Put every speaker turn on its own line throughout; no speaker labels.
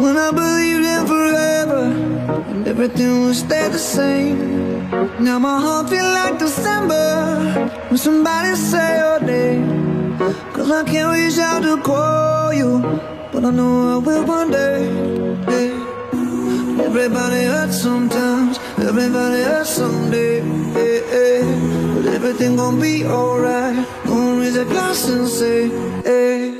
When I believed in forever and everything would stay the same. Now my heart feel like December when somebody say your name. Cause I can't reach out to call you, but I know I will one day. Everybody hurts sometimes, everybody hurts someday. Yeah. But everything gon' be alright. Gonna raise a glass and say, hey.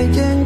taking